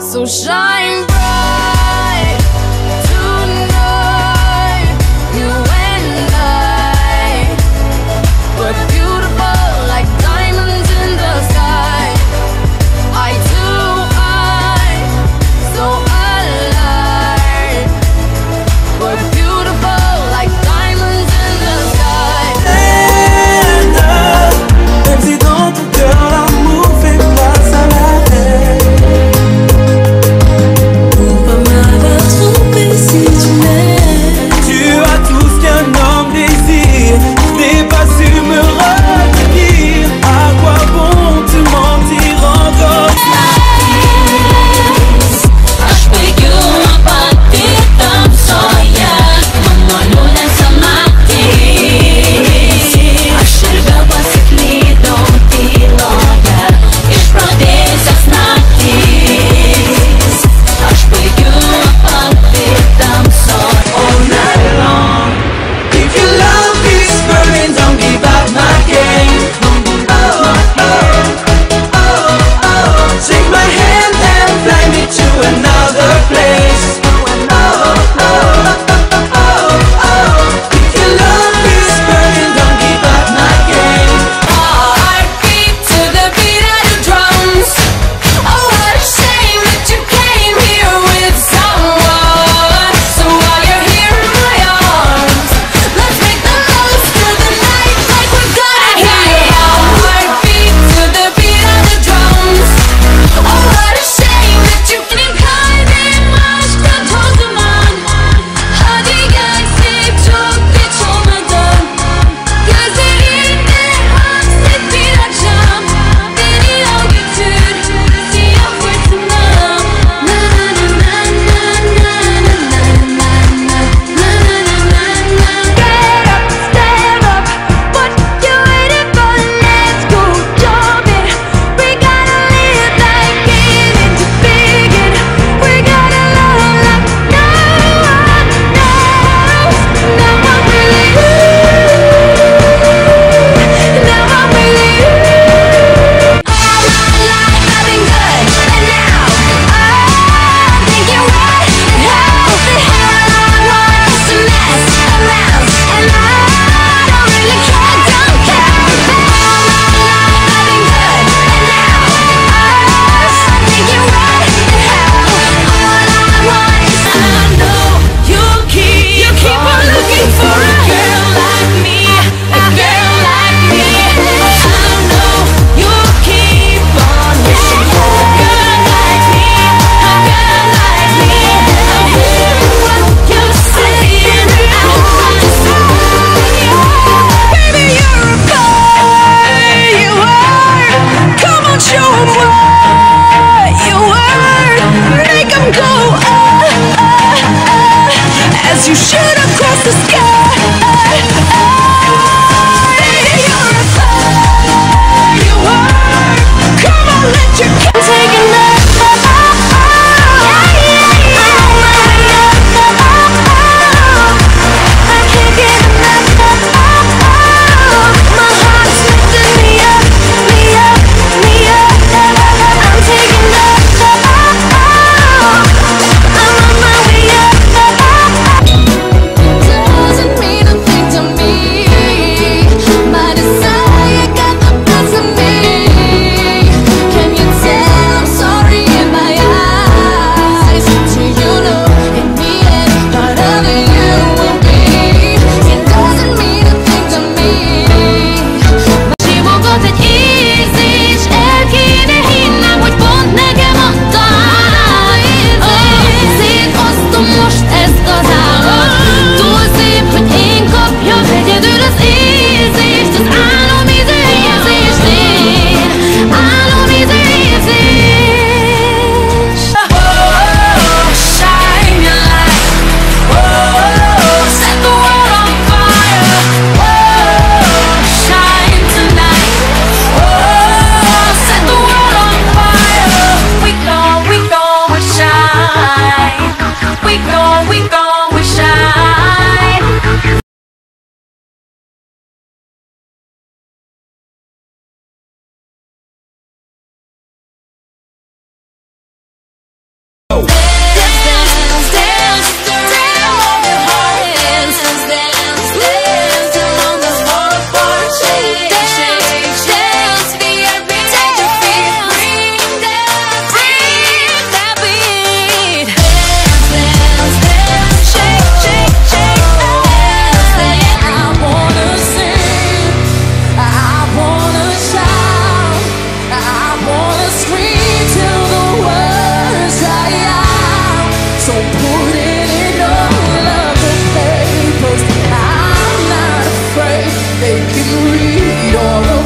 so scheinbar. you can't take another Dance make it real.